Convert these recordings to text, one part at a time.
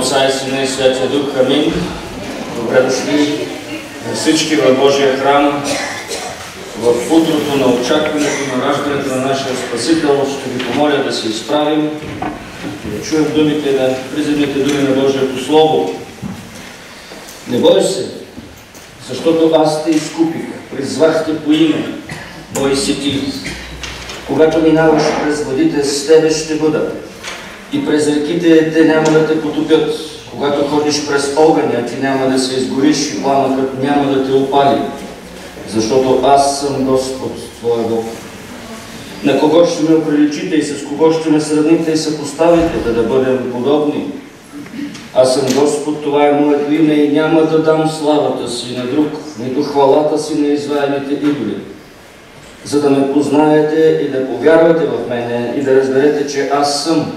Отца и Сина и Святия Дух. Амин. Добре дошли на всички в Божия храм. В утрото на очакването на раждането на нашия Спасител ще ви помоля да се изправим и да чуем думите на приземните думи на Божието Слово. Не бой се, защото аз те изкупих, призвах те по име, бой си ти. Когато минаваш през водите, с тебе ще бъда и през реките те няма да те потопят. Когато ходиш през огъня, ти няма да се изгориш и пламъкът няма да те опали. Защото аз съм Господ, Твоя Бог. На кого ще ме оприличите и с кого ще ме сравните и съпоставите, да да бъдем подобни? Аз съм Господ, това е моето име и няма да дам славата си на друг, нито хвалата си на изваяните идоли. За да ме познаете и да повярвате в мене и да разберете, че аз съм,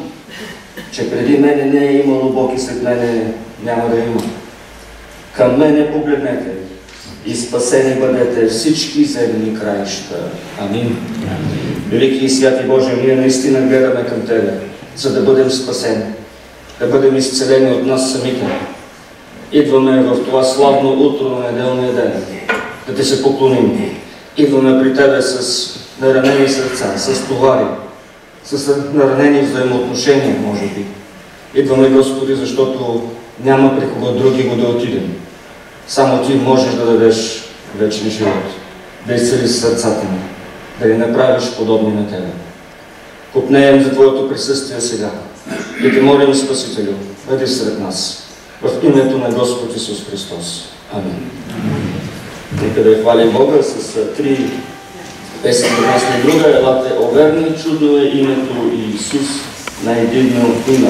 че преди мене не е имало Бог и след мене няма да има. Към мене погледнете и спасени бъдете всички земни краища. Амин. Велики и святи Боже, ние наистина гледаме към Тебе, за да бъдем спасени, да бъдем изцелени от нас самите. Идваме в това славно утро на неделния ден, да Ти се поклоним. Идваме при Тебе с наранени сърца, с товари, с наранени взаимоотношения, може би. Идваме, Господи, защото няма при кого други го да отидем. Само Ти можеш да дадеш вечен живот, да изцелиш сърцата ни, да ни направиш подобни на Тебе. Купнеем за Твоето присъствие сега и Те молим, Спасителю, бъди сред нас. В името на Господ Исус Христос. Амин. Нека да хвалим Бога с три песен от нас на друга, елате Главное чудо имя името Иисус на един милтина.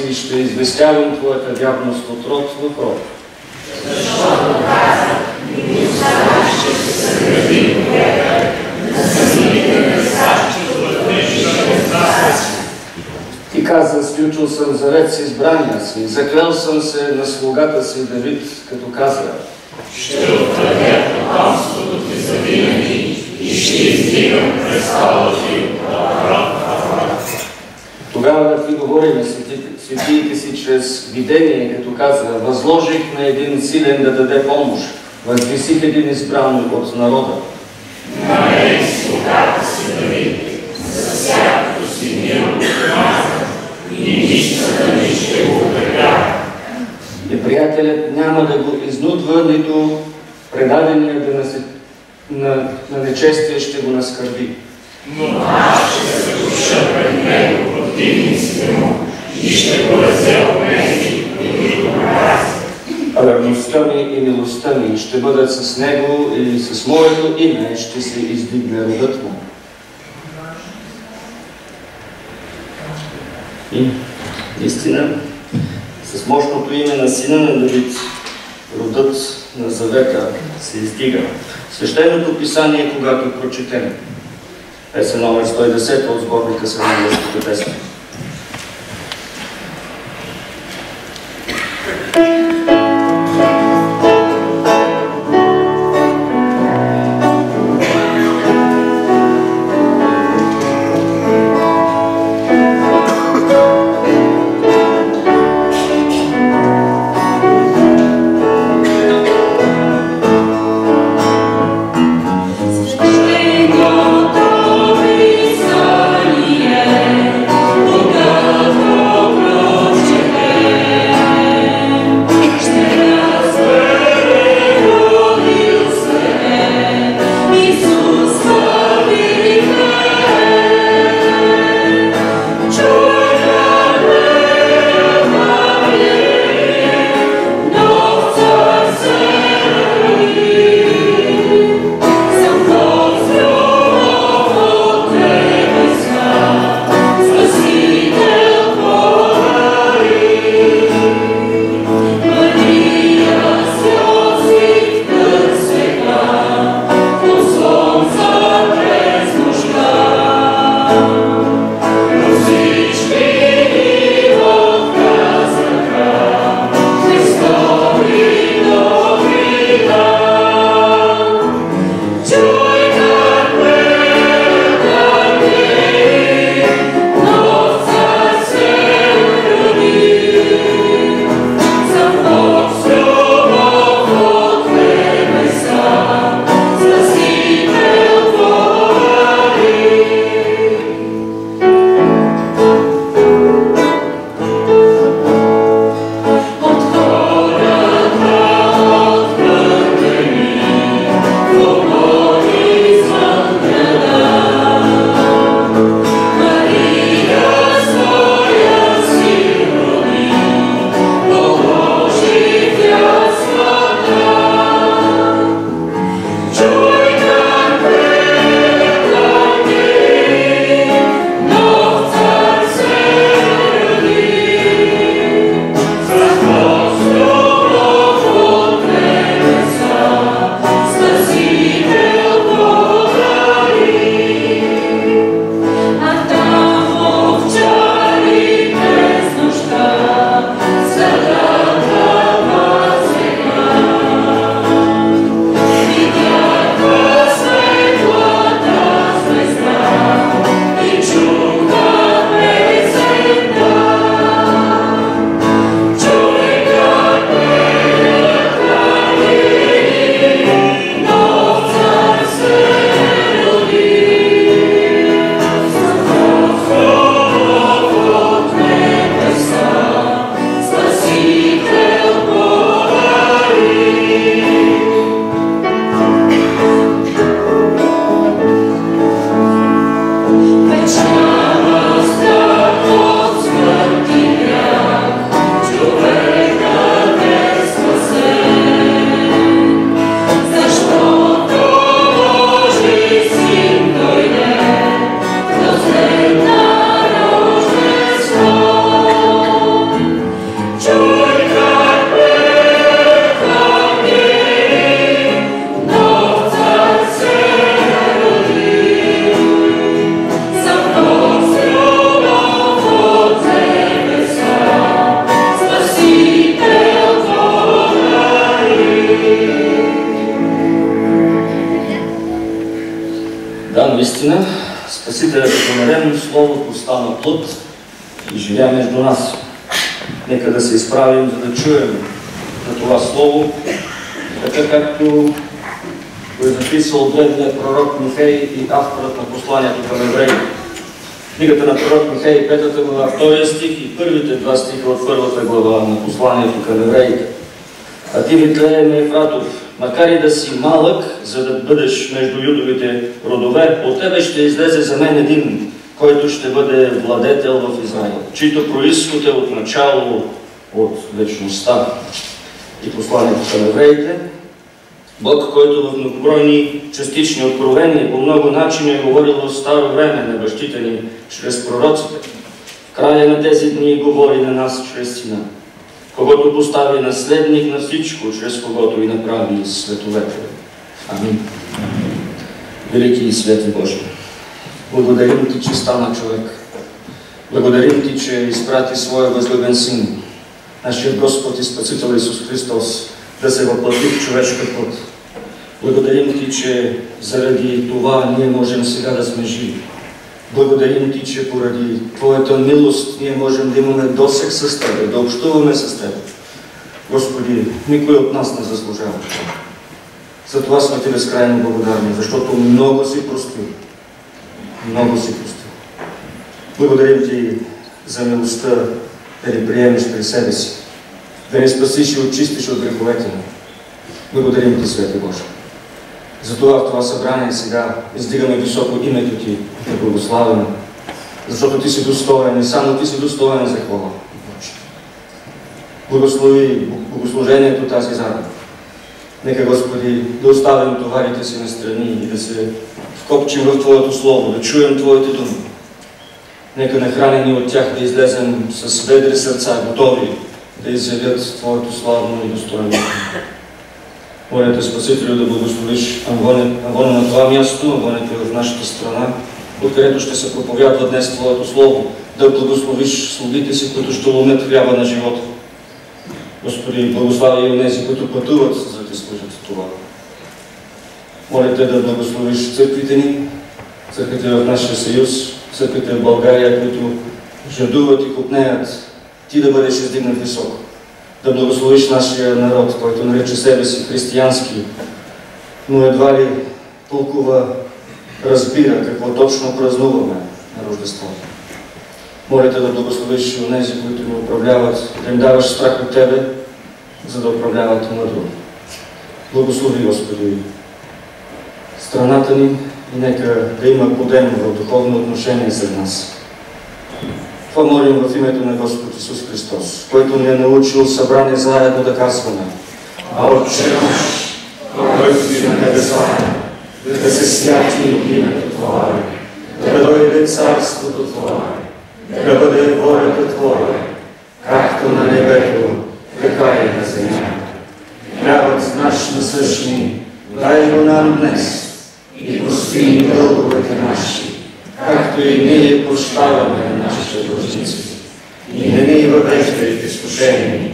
И ще известявам Твоята вярност от род в род. Защото казах, ще се съгради на самите места, Ти каза, сключил съм завет с избрания си, заклел съм се на слугата си Давид, като каза, ще отвърдя потомството ти за винаги и ще издигам престола ти Тогава да ти говори на светиите си чрез видение, като каза, възложих на един силен да даде помощ, възвисих един избран от народа. Намери слугата си Давид, за всякото си мило и нищо да не ще го. И приятелят няма да го изнудва, нито предадения да насе... на, на нечестие ще го наскърби. Но аз ще се душа пред него противниците му Верността ми и милостта ми ще бъдат с него и с моето име ще се издигне родът му. И наистина, с мощното име на сина на Давид, родът на завета се издига. Свещеното писание, когато прочетем, песен номер 110 от сборника Средновъзските песни. 25 глава, 2 стих и първите два стиха от първата глава на посланието към евреите. А ти, Витлеем Ефратов, макар и да си малък, за да бъдеш между юдовите родове, от тебе ще излезе за мен един, който ще бъде владетел в Израил, чието происход е от начало от вечността. И посланието към евреите, Бог, който в многобройни частични откровения по много начини е говорил в старо време на бащите ни чрез пророците, в края на тези дни говори на нас чрез Сина когато постави наследник на всичко, чрез когото и направи световете. Амин. Велики и свети Божи, благодарим Ти, че стана човек. Благодарим Ти, че изпрати Своя възлюбен Син, нашия Господ и Спасител Исус Христос, да се въплати в човешка път. Благодарим Ти, че заради това ние можем сега да сме живи. Благодарим Ти, че поради Твоята милост ние можем да имаме досек с Тебе, да общуваме с Тебе. Господи, никой от нас не заслужава. За това сме Ти безкрайно благодарни, защото много си простил. Много си простил. Благодарим Ти за милостта да ни приемеш при себе си, да ни спасиш и очистиш от греховете ни. Благодарим Ти, Свети Боже. Затова в това събрание сега издигаме високо името Ти и благославяме, защото Ти си достоен и само Ти си достоен за хвала. Благослови богослужението тази заедно. Нека, Господи, да оставим товарите си на страни и да се вкопчим в Твоето Слово, да чуем Твоите думи. Нека нахранени от тях да излезем с ведри сърца, готови да изявят Твоето славно и достойно. Моля те, Спасителю, да благословиш Авона на това място, Авоните в нашата страна, откъдето ще се проповядва днес Твоето Слово, да благословиш слугите си, които ще ломят хляба на живота. Господи, благослави и онези, които пътуват, за да ти служат това. Моля те да благословиш църквите ни, църквите в нашия съюз, църквите в България, които жадуват и купнеят, ти да бъдеш издигнат високо да благословиш нашия народ, който нарича себе си християнски, но едва ли толкова разбира какво точно празнуваме на Рождеството. Моля те да благословиш и онези, които ни управляват, да им даваш страх от Тебе, за да управляват мъдро. Благослови, Господи, страната ни и нека да има подем в духовно отношение сред нас. Това молим в името на Господ Исус Христос, който ни е научил събране заедно да казваме. А Отче наш, който си на небеса, да се святи името Твое, да дойде царството Твое, да бъде волята Твоя, както на небето, така и на земята. Хлябът наш насъщни, дай го нам днес и прости дълговете наши, както и ние прощаваме на нашите длъжници. И не ни въвеждай в изкушение,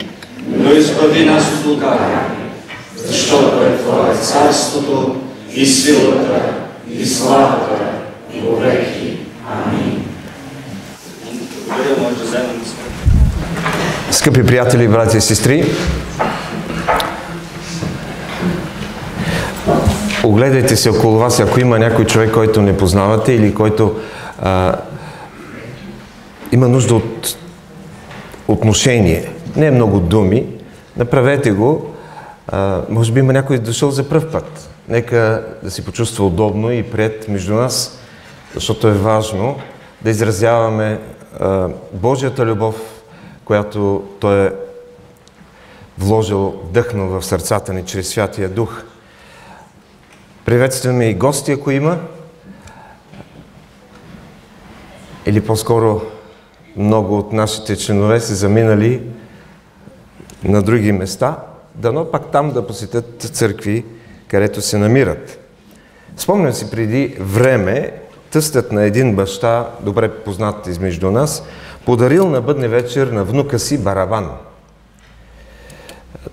но избави нас от лукавия, защото е Твое царството и силата и славата и веки. Амин. Скъпи приятели, братя и сестри, огледайте се около вас, ако има някой човек, който не познавате или който а, има нужда от отношение. Не е много думи. Направете го. А, може би има някой дошъл за пръв път. Нека да си почувства удобно и пред между нас, защото е важно да изразяваме а, Божията любов, която Той е вложил, вдъхнал в сърцата ни чрез Святия Дух. Приветстваме и гости, ако има. Или по-скоро много от нашите членове са заминали на други места, дано пак там да посетят църкви, където се намират. Спомням си преди време, тъстът на един баща, добре познат измежду нас, подарил на бъдне вечер на внука си барабан.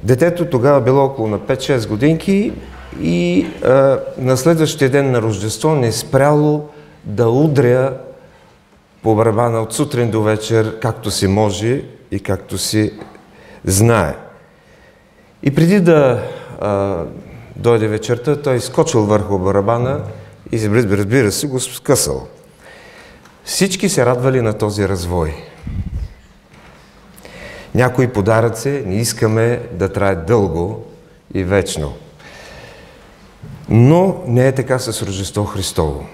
Детето тогава било около на 5-6 годинки и а, на следващия ден на Рождество не спряло да удря по барабана от сутрин до вечер, както се може и както си знае. И преди да а, дойде вечерта, той скочил върху барабана и разбира се го скъсал. Всички се радвали на този развой. Някои подаръци не искаме да трае дълго и вечно. Но не е така с Рождество Христово.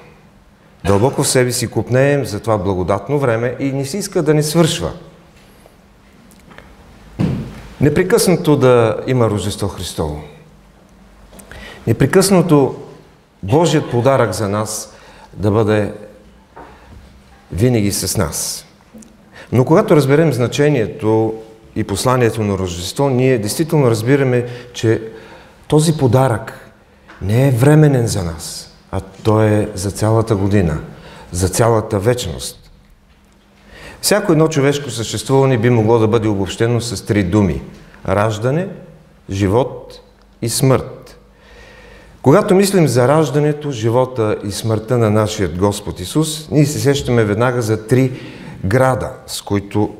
Дълбоко в себе си купнеем за това благодатно време и не си иска да не свършва. Непрекъснато да има Рождество Христово. Непрекъснато Божият подарък за нас да бъде винаги с нас. Но когато разберем значението и посланието на Рождество, ние действително разбираме, че този подарък не е временен за нас, а той е за цялата година, за цялата вечност. Всяко едно човешко съществуване би могло да бъде обобщено с три думи – раждане, живот и смърт. Когато мислим за раждането, живота и смъртта на нашия Господ Исус, ние се сещаме веднага за три града, с които,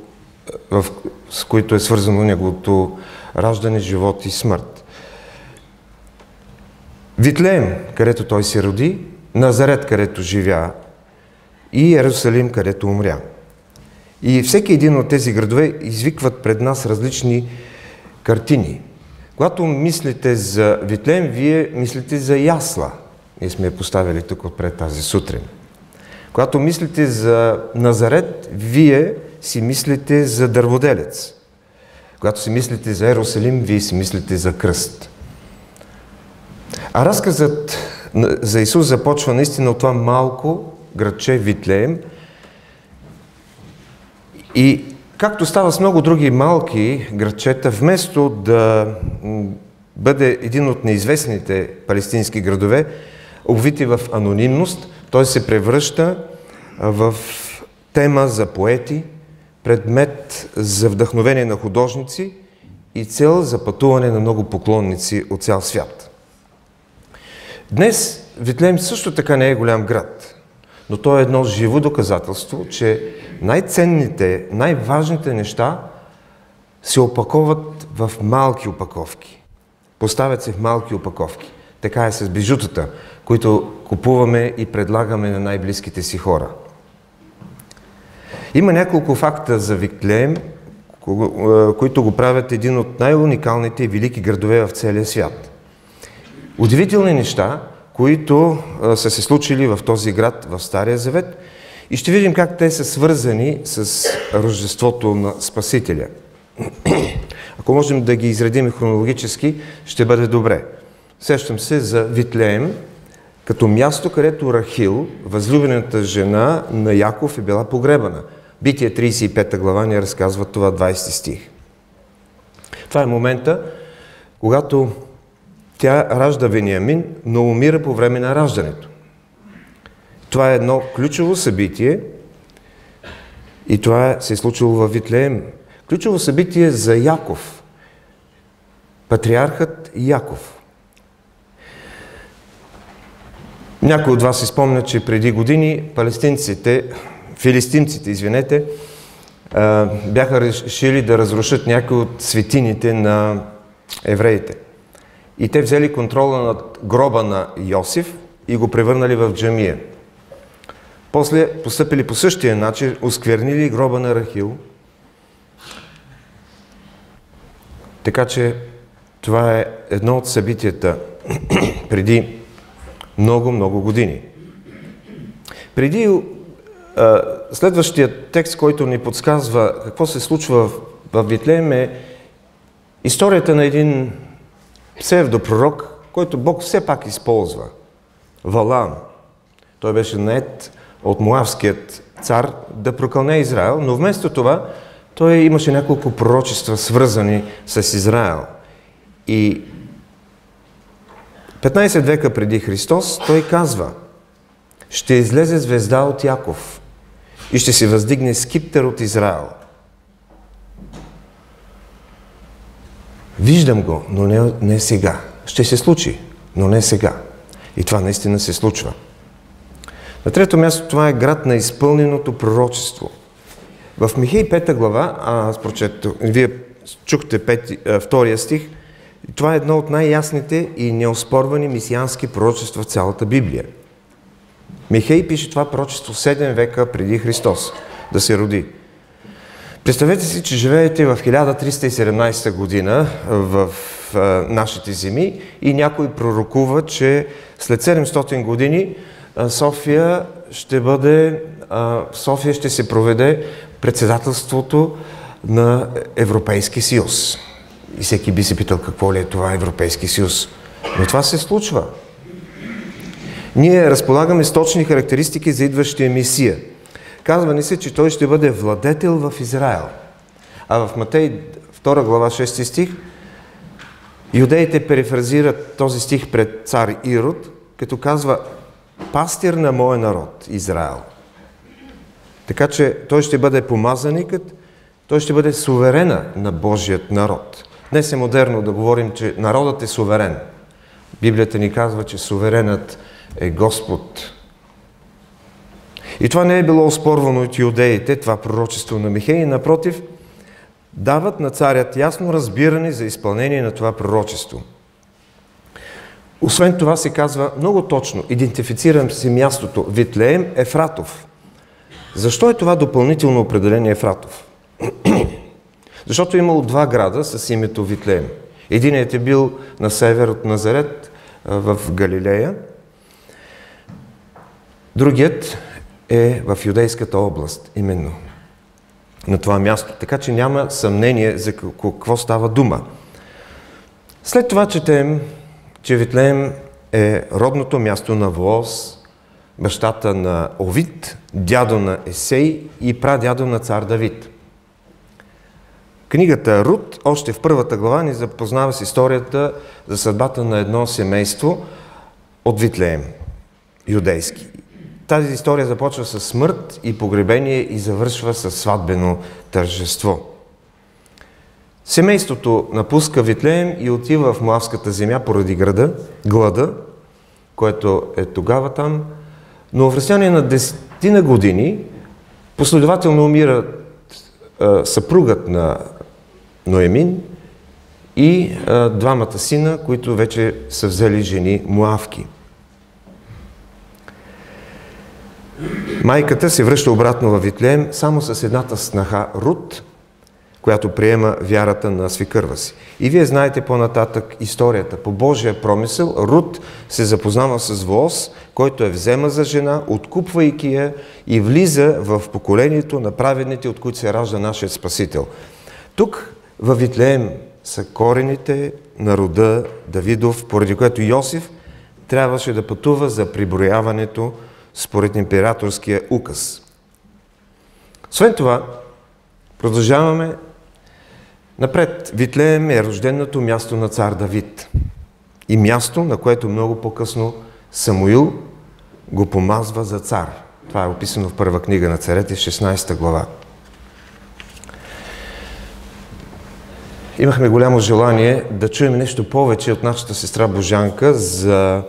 в, с които е свързано неговото раждане, живот и смърт. Витлеем, където той се роди, Назарет, където живя и Иерусалим, където умря. И всеки един от тези градове извикват пред нас различни картини. Когато мислите за Витлеем, вие мислите за ясла. Ние сме я поставили тук отпред тази сутрин. Когато мислите за Назарет, вие си мислите за дърводелец. Когато си мислите за Ерусалим, вие си мислите за кръст. А разказът за Исус започва наистина от това малко градче Витлеем. И както става с много други малки градчета, вместо да бъде един от неизвестните палестински градове, обвити в анонимност, той се превръща в тема за поети, предмет за вдъхновение на художници и цел за пътуване на много поклонници от цял свят. Днес Витлеем също така не е голям град, но то е едно живо доказателство, че най-ценните, най-важните неща се опаковат в малки опаковки. Поставят се в малки опаковки. Така е с бижутата, които купуваме и предлагаме на най-близките си хора. Има няколко факта за Виклеем, които го правят един от най-уникалните и велики градове в целия свят. Удивителни неща, които са се случили в този град в Стария Завет и ще видим как те са свързани с Рождеството на Спасителя. Ако можем да ги изредим хронологически, ще бъде добре. Сещам се за Витлеем, като място, където Рахил, възлюбената жена на Яков, е била погребана. Битие 35 глава ни разказва това 20 стих. Това е момента, когато тя ражда Вениамин, но умира по време на раждането. Това е едно ключово събитие и това се е случило във Витлеем. Ключово събитие за Яков. Патриархът Яков. Някой от вас си спомня, че преди години палестинците, филистимците, извинете, бяха решили да разрушат някои от светините на евреите. И те взели контрола над гроба на Йосиф и го превърнали в джамия. После постъпили по същия начин, осквернили гроба на Рахил. Така че това е едно от събитията преди много-много години. Преди а, следващия текст, който ни подсказва какво се случва в, в Витлеем е историята на един псевдопророк, който Бог все пак използва. Валам. Той беше нает от Моавският цар да прокълне Израел, но вместо това той имаше няколко пророчества, свързани с Израел. И 15 века преди Христос той казва, ще излезе звезда от Яков и ще се въздигне скиптер от Израел. Виждам го, но не, не сега. Ще се случи. но не сега. И това наистина се случва. На трето място това е град на изпълненото пророчество. В Михей 5 глава, аз прочетох, вие чухте пети, а, втория стих, това е едно от най-ясните и неоспорвани мисиански пророчества в цялата Библия. Михей пише това пророчество 7 века преди Христос да се роди. Представете си, че живеете в 1317 година в нашите земи и някой пророкува, че след 700 години София ще бъде, София ще се проведе председателството на Европейски съюз. И всеки би се питал какво ли е това Европейски съюз. Но това се случва. Ние разполагаме с точни характеристики за идващия Месия. Казва ни се, че той ще бъде владетел в Израел. А в Матей 2 глава 6 стих юдеите перефразират този стих пред цар Ирод, като казва пастир на моя народ, Израел. Така че той ще бъде помазаникът, той ще бъде суверена на Божият народ. Днес е модерно да говорим, че народът е суверен. Библията ни казва, че суверенът е Господ. И това не е било оспорвано от иудеите, това пророчество на Михей, напротив, дават на царят ясно разбиране за изпълнение на това пророчество. Освен това се казва много точно, идентифицирам си мястото Витлеем Ефратов. Защо е това допълнително определение Ефратов? Защото е имало два града с името Витлеем. Единият е бил на север от Назарет в Галилея, Другият е в Юдейската област, именно на това място. Така че няма съмнение за какво става дума. След това четем, че Витлеем е родното място на Воос, бащата на Овид, дядо на Есей и прадядо на цар Давид. Книгата Рут, още в първата глава, ни запознава с историята за съдбата на едно семейство от Витлеем, юдейски. Тази история започва с смърт и погребение и завършва с сватбено тържество. Семейството напуска Витлеем и отива в Моавската земя поради града, глада, което е тогава там, но в разстояние на десетина години последователно умира а, съпругът на Ноемин и а, двамата сина, които вече са взели жени Муавки. Майката се връща обратно в Витлеем само с едната снаха Рут, която приема вярата на свикърва си. И вие знаете по-нататък историята. По Божия промисъл Рут се запознава с Воос, който е взема за жена, откупвайки я и влиза в поколението на праведните, от които се ражда нашият Спасител. Тук във Витлеем са корените на рода Давидов, поради което Йосиф трябваше да пътува за приброяването според императорския указ. Освен това, продължаваме напред. Витлеем е рожденото място на цар Давид и място, на което много по-късно Самуил го помазва за цар. Това е описано в първа книга на царете, 16 глава. Имахме голямо желание да чуем нещо повече от нашата сестра Божанка за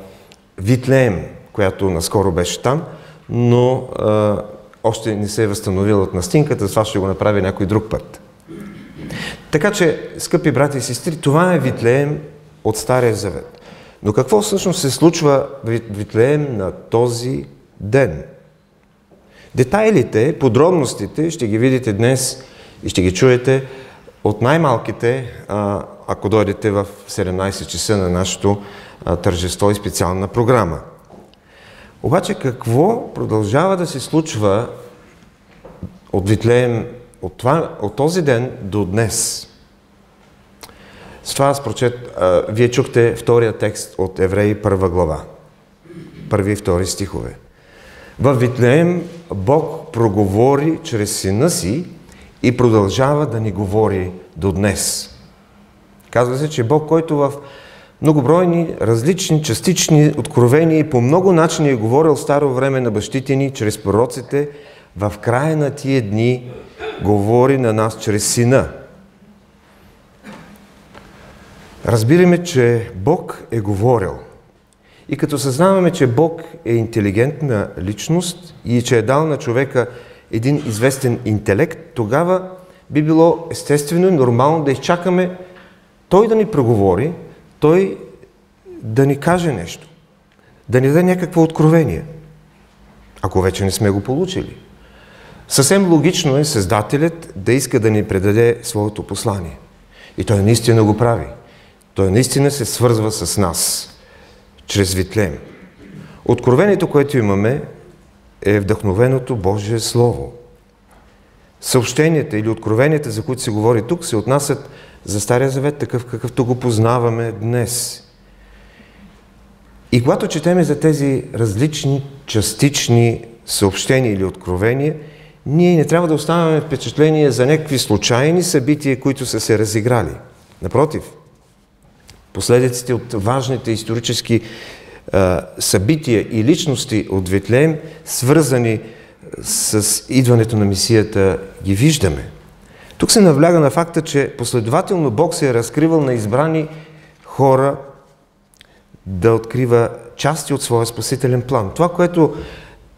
Витлеем, която наскоро беше там, но а, още не се е възстановила от настинката, това ще го направи някой друг път. Така че, скъпи брати и сестри, това е Витлеем от Стария Завет. Но какво всъщност се случва в Витлеем на този ден? Детайлите, подробностите ще ги видите днес и ще ги чуете от най-малките, ако дойдете в 17 часа на нашето тържество и специална програма. Обаче какво продължава да се случва от Витлеем от, това, от този ден до днес? С това аз прочет, а, вие чухте втория текст от Евреи първа глава. Първи и втори стихове. В Витлеем Бог проговори чрез сина си и продължава да ни говори до днес. Казва се, че Бог, който в многобройни, различни, частични откровения и по много начини е говорил старо време на бащите ни, чрез пророците, в края на тия дни говори на нас чрез Сина. Разбираме, че Бог е говорил. И като съзнаваме, че Бог е интелигентна личност и че е дал на човека един известен интелект, тогава би било естествено и нормално да изчакаме той да ни проговори, той да ни каже нещо, да ни даде някакво откровение, ако вече не сме го получили. Съвсем логично е Създателят да иска да ни предаде своето послание. И той наистина го прави. Той наистина се свързва с нас, чрез Витлем. Откровението, което имаме, е вдъхновеното Божие Слово. Съобщенията или откровенията, за които се говори тук, се отнасят за Стария Завет, такъв какъвто го познаваме днес. И когато четеме за тези различни частични съобщения или откровения, ние не трябва да оставяме впечатление за някакви случайни събития, които са се разиграли. Напротив, последиците от важните исторически а, събития и личности от Ветлеем, свързани с идването на мисията, ги виждаме. Тук се навляга на факта, че последователно Бог се е разкривал на избрани хора да открива части от своя спасителен план. Това, което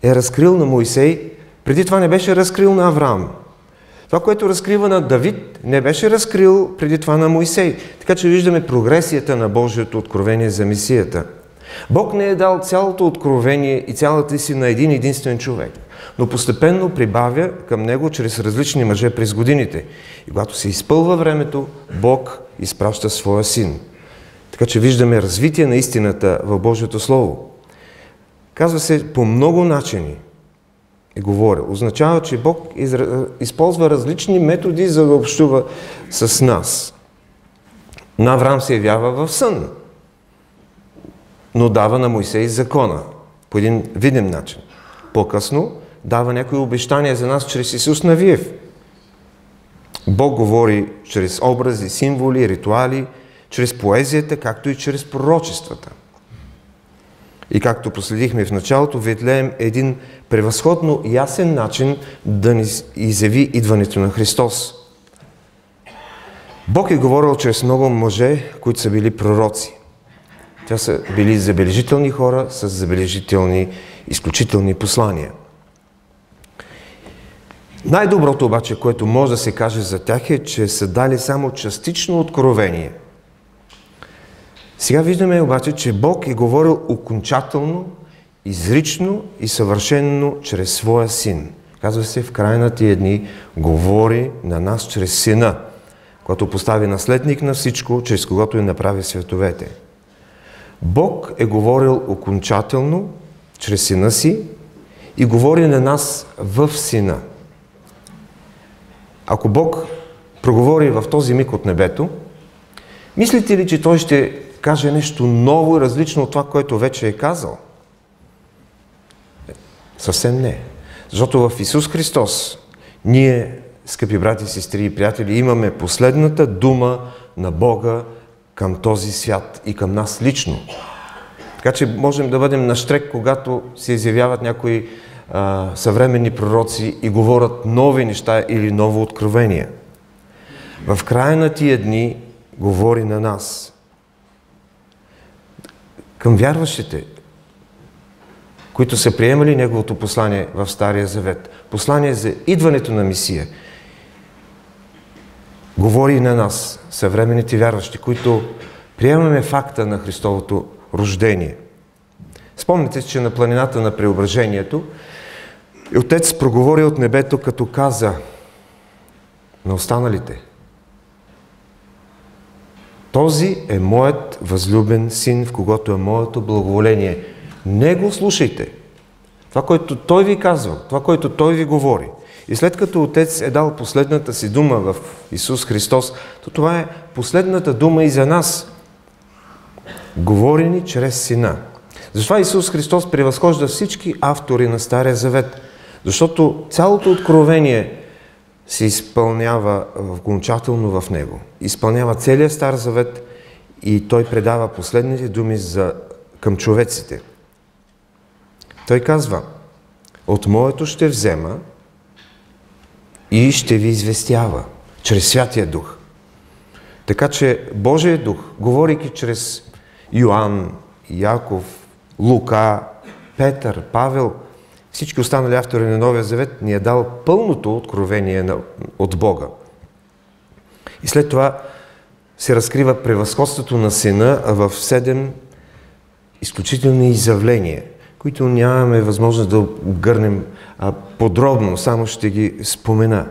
е разкрил на Моисей, преди това не беше разкрил на Авраам. Това, което разкрива на Давид, не беше разкрил преди това на Моисей. Така че виждаме прогресията на Божието откровение за мисията. Бог не е дал цялото откровение и цялата си на един единствен човек, но постепенно прибавя към него чрез различни мъже през годините. И когато се изпълва времето, Бог изпраща своя син. Така че виждаме развитие на истината в Божието Слово. Казва се по много начини – е говорил. Означава, че Бог използва различни методи за да общува с нас. На Авраам се явява в сън, но дава на Моисей закона по един видим начин. По-късно дава някои обещания за нас чрез Исус Навиев. Бог говори чрез образи, символи, ритуали, чрез поезията, както и чрез пророчествата. И както последихме в началото, Ветлеем е един превъзходно ясен начин да ни изяви идването на Христос. Бог е говорил чрез много мъже, които са били пророци. Те са били забележителни хора с забележителни, изключителни послания. Най-доброто обаче, което може да се каже за тях е, че са дали само частично откровение – сега виждаме обаче, че Бог е говорил окончателно, изрично и съвършенно чрез своя син. Казва се, в края на тия дни говори на нас чрез сина, който постави наследник на всичко, чрез когото и направи световете. Бог е говорил окончателно чрез сина си и говори на нас в сина. Ако Бог проговори в този миг от небето, мислите ли, че Той ще каже нещо ново и различно от това, което вече е казал? Съвсем не. Защото в Исус Христос ние, скъпи брати, сестри и приятели, имаме последната дума на Бога към този свят и към нас лично. Така че можем да бъдем на штрек, когато се изявяват някои съвременни пророци и говорят нови неща или ново откровение. В края на тия дни говори на нас към вярващите, които са приемали Неговото послание в Стария Завет. Послание за идването на Мисия. Говори на нас, съвременните вярващи, които приемаме факта на Христовото рождение. Спомните, че на планината на преображението Отец проговори от небето, като каза на останалите – този е моят възлюбен син, в когото е моето благоволение. Не го слушайте. Това, което той ви казва, това, което той ви говори. И след като Отец е дал последната си дума в Исус Христос, то това е последната дума и за нас. Говори ни чрез Сина. Затова Исус Христос превъзхожда всички автори на Стария Завет. Защото цялото откровение се изпълнява окончателно в него. Изпълнява целият Стар Завет и той предава последните думи за, към човеците. Той казва, от моето ще взема и ще ви известява чрез Святия Дух. Така че Божия Дух, говорейки чрез Йоанн, Яков, Лука, Петър, Павел, всички останали автори на Новия Завет ни е дал пълното откровение от Бога. И след това се разкрива превъзходството на Сина в седем изключителни изявления, които нямаме възможност да гърнем подробно, само ще ги спомена.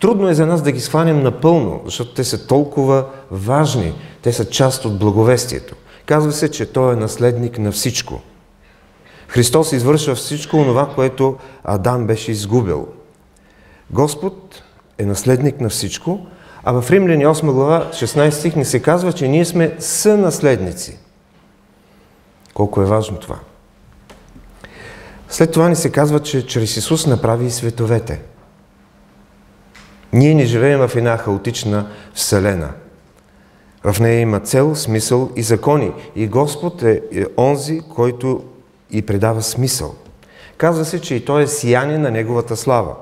Трудно е за нас да ги схванем напълно, защото те са толкова важни. Те са част от благовестието. Казва се, че Той е наследник на всичко. Христос извършва всичко това, което Адам беше изгубил. Господ е наследник на всичко, а в Римляни 8 глава 16 стих ни се казва, че ние сме сънаследници. Колко е важно това. След това ни се казва, че чрез Исус направи и световете. Ние не живеем в една хаотична вселена. В нея има цел, смисъл и закони. И Господ е, е онзи, който и предава смисъл. Казва се, че и Той е сияние на Неговата слава.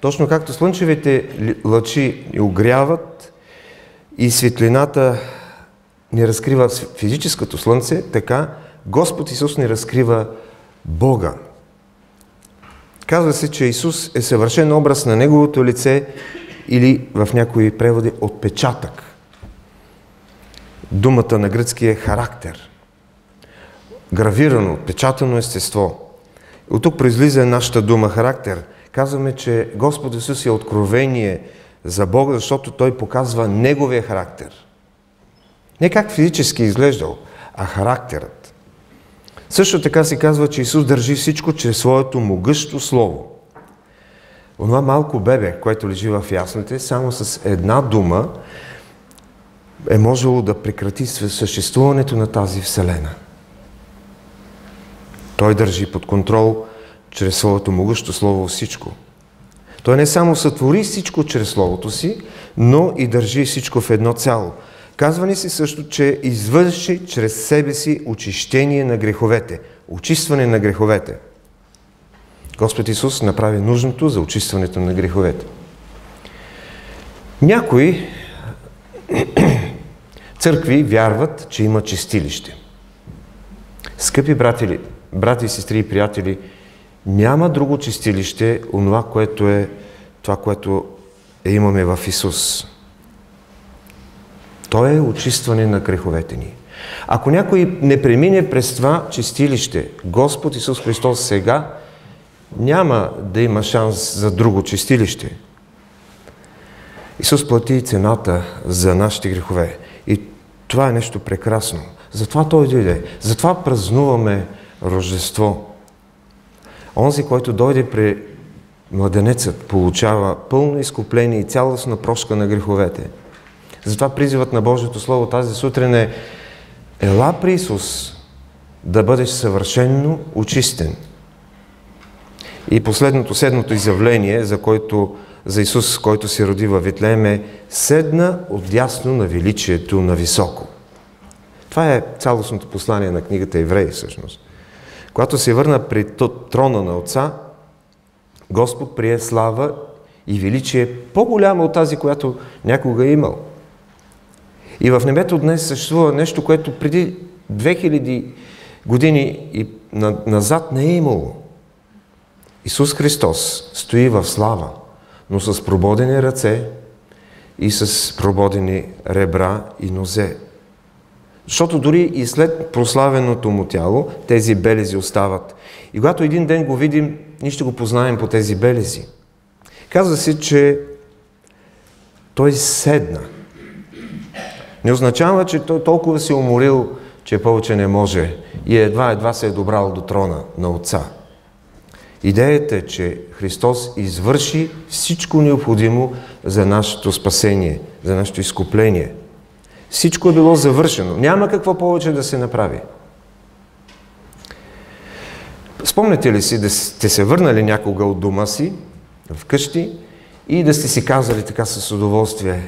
Точно както слънчевите лъчи огряват и светлината ни разкрива физическото слънце, така Господ Исус ни разкрива Бога. Казва се, че Исус е съвършен образ на Неговото лице или в някои преводи отпечатък. Думата на гръцки е характер. Гравирано, отпечатано естество. От тук произлиза нашата дума характер. Казваме, че Господ Исус е откровение за Бога, защото Той показва Неговия характер. Не как физически е изглеждал, а характерът. Също така се казва, че Исус държи всичко чрез своето могъщо слово. Онова малко бебе, което лежи в ясните, само с една дума е можело да прекрати съществуването на тази Вселена. Той държи под контрол чрез своето могъщо слово всичко. Той не само сътвори всичко чрез Словото си, но и държи всичко в едно цяло – Казва ни се също, че извърши чрез себе си очищение на греховете, очистване на греховете. Господ Исус направи нужното за очистването на греховете. Някои църкви вярват, че има чистилище. Скъпи брати, брати, сестри и приятели, няма друго чистилище, онова, което е това, което е имаме в Исус. То е очистване на греховете ни. Ако някой не премине през това чистилище, Господ Исус Христос сега няма да има шанс за друго чистилище. Исус плати цената за нашите грехове. И това е нещо прекрасно. Затова Той дойде. Затова празнуваме Рождество. Онзи, който дойде при младенецът, получава пълно изкупление и цялостна прошка на греховете – затова призивът на Божието Слово тази сутрин е Ела при Исус да бъдеш съвършенно очистен. И последното, седното изявление, за, който, за Исус, който се роди във Витлеем е седна отдясно на величието на високо. Това е цялостното послание на книгата Евреи всъщност. Когато се върна при трона на Отца, Господ прие слава и величие по-голяма от тази, която някога е имал. И в небето днес съществува нещо, което преди 2000 години и назад не е имало. Исус Христос стои в слава, но с прободени ръце и с прободени ребра и нозе. Защото дори и след прославеното му тяло, тези белези остават. И когато един ден го видим, ние ще го познаем по тези белези. Казва се, че той седна – не означава, че той толкова се уморил, че повече не може и едва-едва се е добрал до трона на Отца. Идеята е, че Христос извърши всичко необходимо за нашето спасение, за нашето изкупление. Всичко е било завършено. Няма какво повече да се направи. Спомняте ли си да сте се върнали някога от дома си, вкъщи, и да сте си казали така с удоволствие,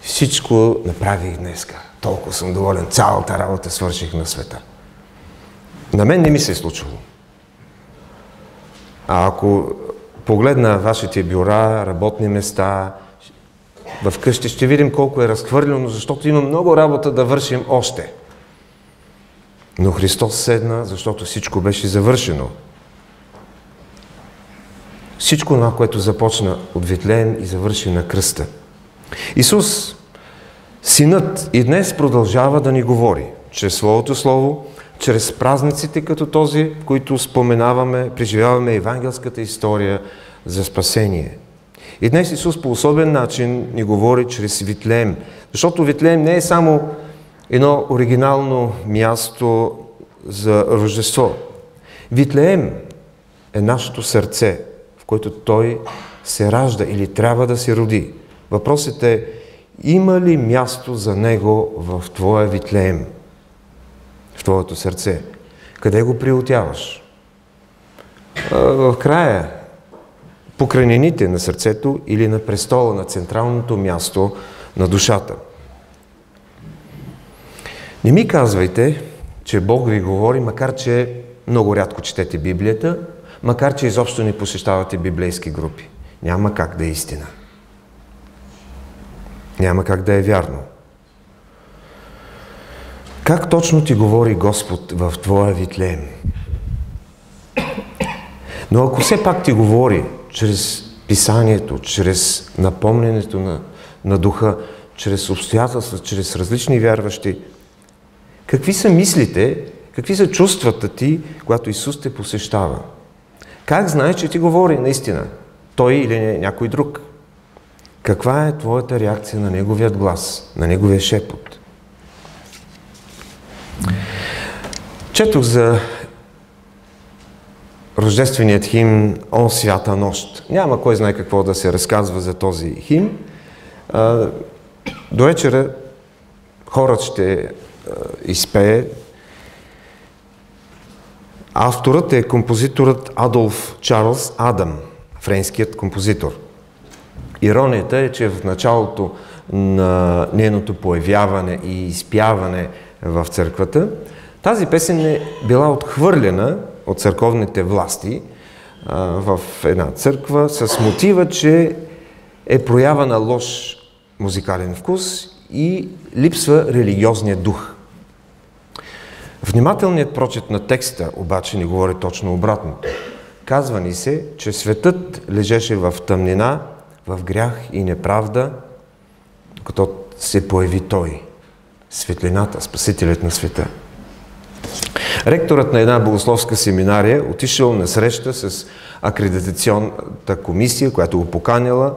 всичко направих днеска. Толкова съм доволен. Цялата работа свърших на света. На мен не ми се е случило. А ако погледна вашите бюра, работни места, в къщи ще видим колко е разхвърлено, защото има много работа да вършим още. Но Христос седна, защото всичко беше завършено. Всичко това, което започна от Витлеем и завърши на кръста. Исус, Синът, и днес продължава да ни говори чрез Своето Слово, чрез празниците като този, които споменаваме, преживяваме евангелската история за спасение. И днес Исус по особен начин ни говори чрез Витлеем, защото Витлеем не е само едно оригинално място за Рождество. Витлеем е нашето сърце, в което Той се ражда или трябва да се роди. Въпросът е, има ли място за Него в Твоя Витлеем, в Твоето сърце? Къде го приотяваш? В края, по крайнините на сърцето или на престола, на централното място на душата. Не ми казвайте, че Бог ви говори, макар че много рядко четете Библията, макар че изобщо не посещавате библейски групи. Няма как да е истина. Няма как да е вярно. Как точно ти говори Господ в твоя Витлеем? Но ако все пак ти говори чрез писанието, чрез напомненето на, на духа, чрез обстоятелства, чрез различни вярващи, какви са мислите, какви са чувствата ти, когато Исус те посещава? Как знаеш, че ти говори наистина? Той или някой друг? Каква е твоята реакция на Неговият глас, на Неговия шепот? Четох за рождественият хим О свята нощ. Няма кой знае какво да се разказва за този хим. До вечера хорът ще изпее. Авторът е композиторът Адолф Чарлз Адам, френският композитор. Иронията е, че в началото на нейното появяване и изпяване в църквата, тази песен е била отхвърлена от църковните власти в една църква с мотива, че е проява на лош музикален вкус и липсва религиозният дух. Внимателният прочет на текста обаче ни говори точно обратното. Казва ни се, че светът лежеше в тъмнина, в грях и неправда, докато се появи Той, светлината, Спасителят на света. Ректорът на една богословска семинария отишъл на среща с акредитационната комисия, която го поканяла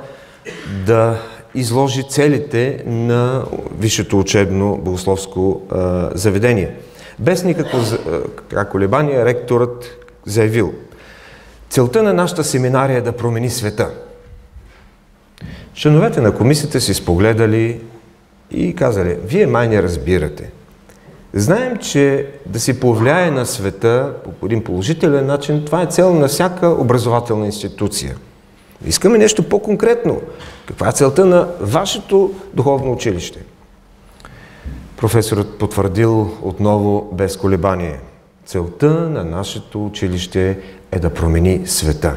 да изложи целите на Висшето учебно богословско а, заведение. Без никакво а, колебание ректорът заявил Целта на нашата семинария е да промени света. Членовете на комисията си спогледали и казали, вие май не разбирате. Знаем, че да се повлияе на света по един положителен начин, това е цел на всяка образователна институция. Искаме нещо по-конкретно. Каква е целта на вашето духовно училище? Професорът потвърдил отново без колебание. Целта на нашето училище е да промени света.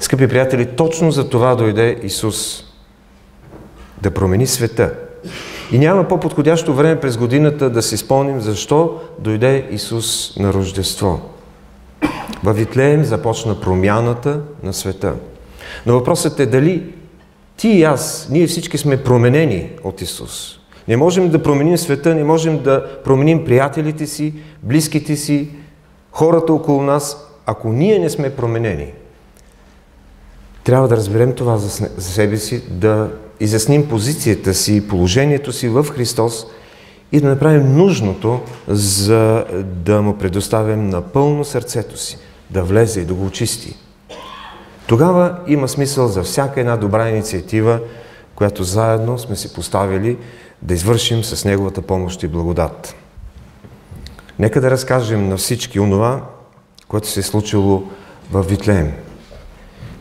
Скъпи приятели, точно за това дойде Исус. Да промени света. И няма по-подходящо време през годината да си спомним защо дойде Исус на Рождество. Във Витлеем започна промяната на света. Но въпросът е дали ти и аз, ние всички сме променени от Исус. Не можем да променим света, не можем да променим приятелите си, близките си, хората около нас, ако ние не сме променени. Трябва да разберем това за себе си, да изясним позицията си, положението си в Христос и да направим нужното, за да му предоставим напълно сърцето си, да влезе и да го очисти. Тогава има смисъл за всяка една добра инициатива, която заедно сме си поставили да извършим с Неговата помощ и благодат. Нека да разкажем на всички онова, което се е случило в Витлеем.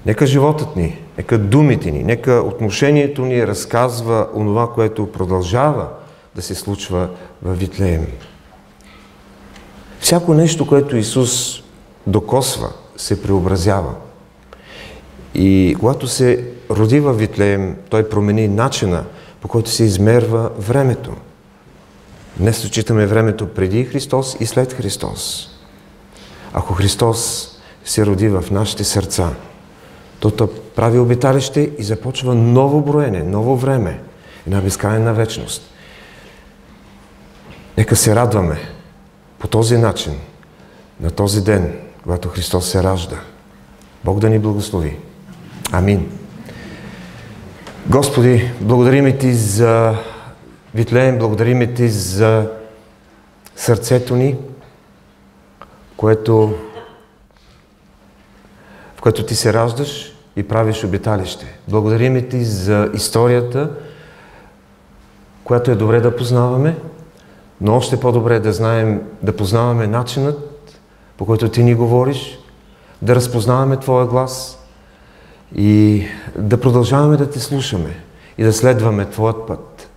Нека животът ни, нека думите ни, нека отношението ни разказва онова, което продължава да се случва в Витлеем. Всяко нещо, което Исус докосва, се преобразява. И когато се роди в Витлеем, той промени начина, по който се измерва времето. Днес отчитаме времето преди Христос и след Христос. Ако Христос се роди в нашите сърца, то прави обиталище и започва ново броене, ново време, една безкрайна вечност. Нека се радваме по този начин, на този ден, когато Христос се ражда. Бог да ни благослови. Амин. Господи, благодарим Ти за Витлеем, благодарим Ти за сърцето ни, което, в което Ти се раждаш и правиш обиталище. Благодарим Ти за историята, която е добре да познаваме, но още по-добре е да знаем, да познаваме начинът, по който Ти ни говориш, да разпознаваме Твоя глас и да продължаваме да Те слушаме и да следваме Твоят път.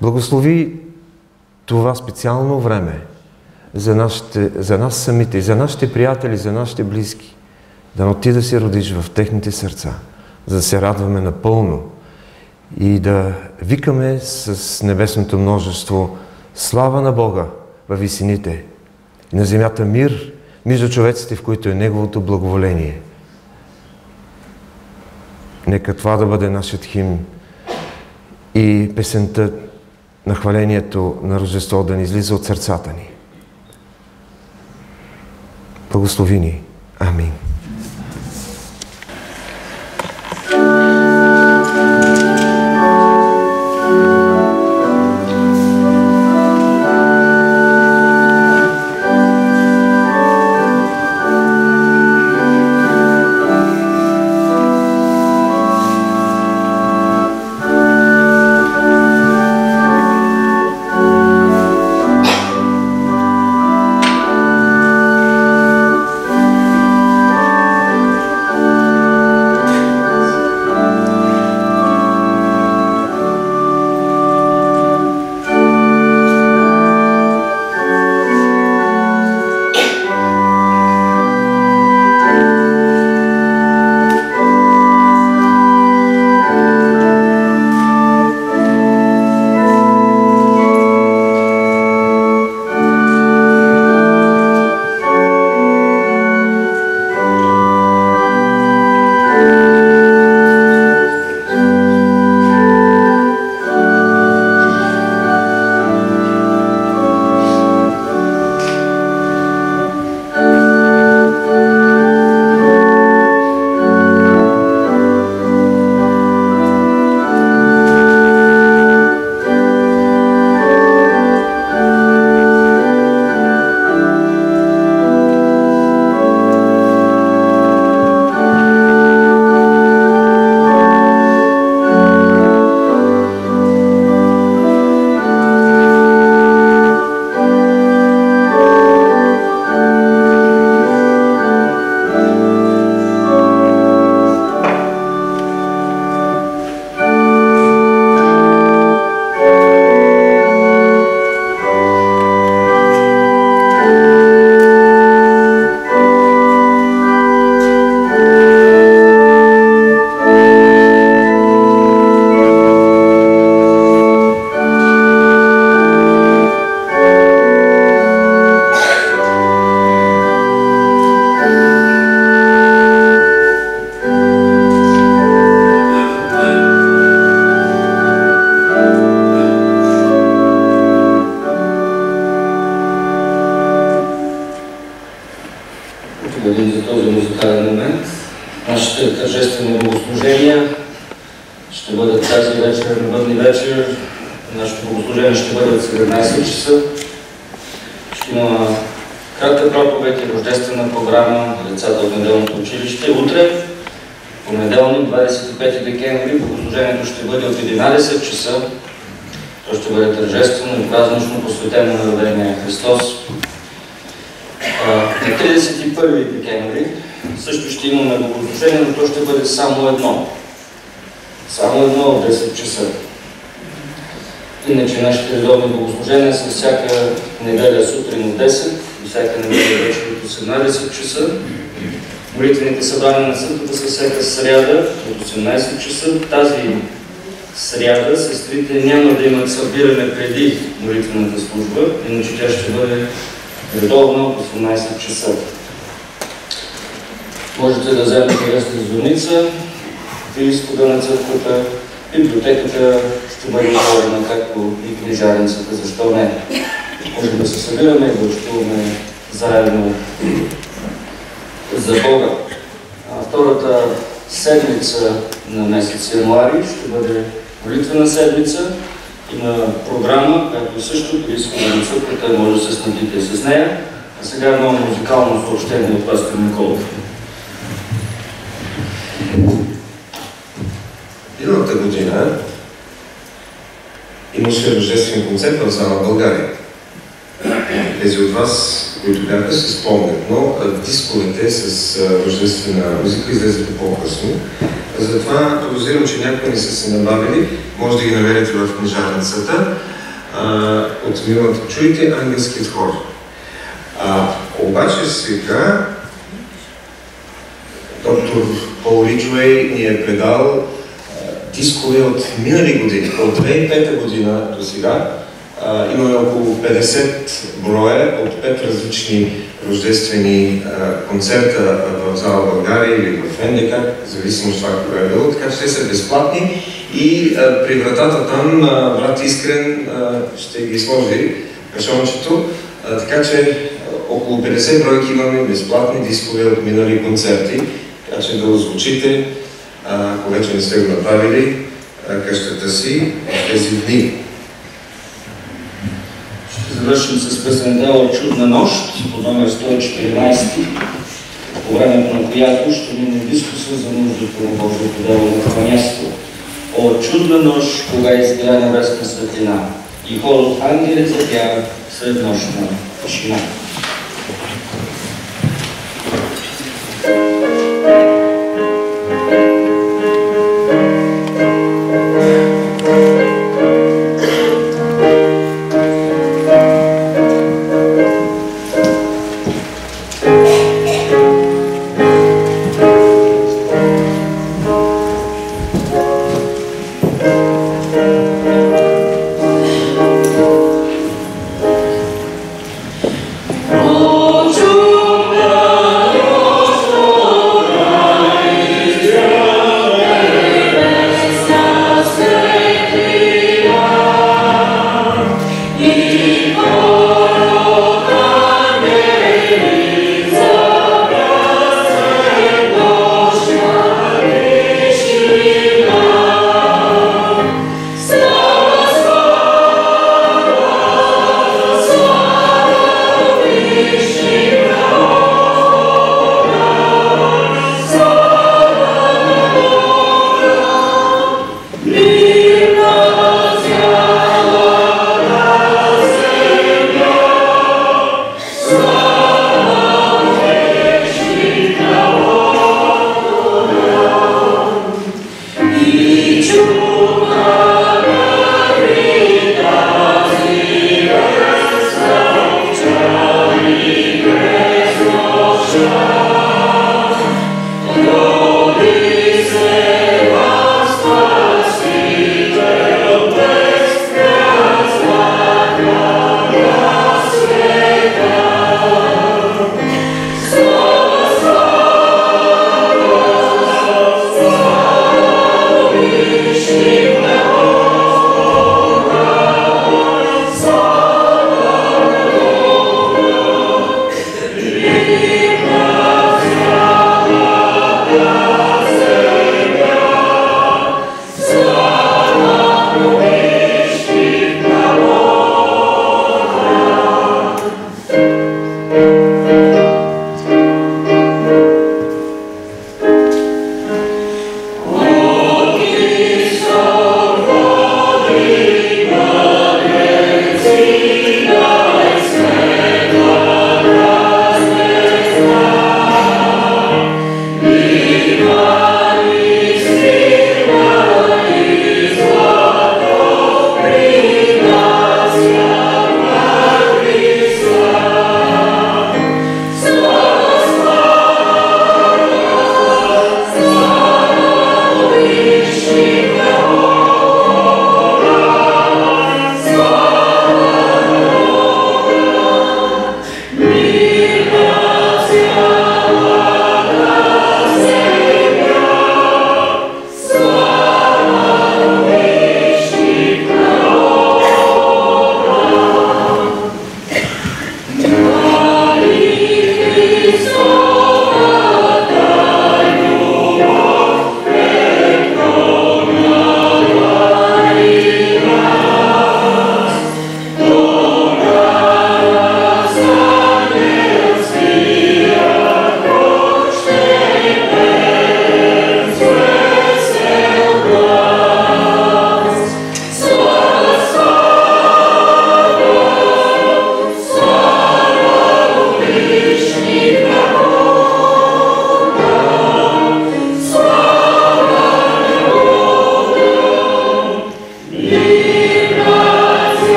Благослови това специално време за, нашите, за нас самите, за нашите приятели, за нашите близки. Да ти да се родиш в техните сърца, за да се радваме напълно и да викаме с небесното множество слава на Бога във висините и на земята мир между човеците, в които е Неговото благоволение. Нека това да бъде нашият хим и песента на хвалението на Рождество да ни излиза от сърцата ни. Благослови ни. Амин. децата от неделното училище. Утре, понеделник, 25 декември, богослужението ще бъде от 11 часа. То ще бъде тържествено и празнично посветено на Родения Христос. На 31 декември също ще имаме богослужение, но то ще бъде само едно. Само едно от 10 часа. Иначе нашите редовни богослужения са всяка неделя сутрин от 10 и всяка неделя вечер от 18 часа. Молитвените събрания на църквата са всяка сряда от 18 часа. Тази сряда сестрите няма да имат събиране преди молитвената служба, иначе тя ще бъде редовна от 18 часа. Можете да вземете ръста звоница, в изхода на църквата, библиотеката ще бъде отворена, както и книжарницата, защо не. Може да се събираме и да общуваме заедно за Бога. Втората седмица на месец януари ще бъде молитвена седмица. Има програма, която също при на църквата може да се снабдите с нея. А сега едно музикално съобщение от пастор Николов. Миналата година имаше рождествен концерт в зала България. Тези от вас, които бяха, се спомнят, но дисковете с рождествена музика излезаха по-късно. Затова подозирам, че някои не са се набавили. Може да ги намерите в книжарницата. От миналата чуйте ангелският хор. А, обаче сега доктор Пол Риджуей ни е предал дискове от минали години, от 2005 година до сега. Имаме около 50 броя от 5 различни рождествени концерта в зала България или в НДК, в зависимост от това кога е било, така че те са безплатни. И при вратата там брат Искрен ще ги сложи кашончето, така че около 50 бройки имаме безплатни дискове от минали концерти, така че да озвучите ако вече не сте го направили, къщата си в тези дни. Завършим с песента от Чудна нощ по номер 114, по времето на която ще мине дискусия за нуждата на Божието дело на това място. О, чудна нощ, кога изгря небесна светлина и хор от ангели запя сред нощна тишина. Господи,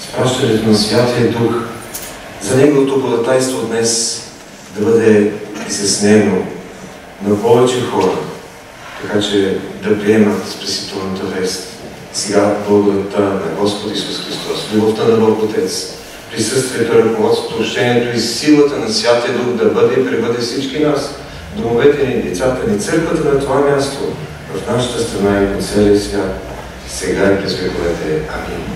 спращането на Святия Дух, за Неговото благодатайство днес да бъде изяснено на повече хора, така че да приемат спасителната вест. Сега благодата на Господ Исус Христос, любовта на Бог Отец, присъствието, ръководството, общението и силата на Святия Дух да бъде и пребъде всички нас, домовете ни, децата ни, църквата на това място, в нашата страна и по целия свят, сега и през вековете. Амин.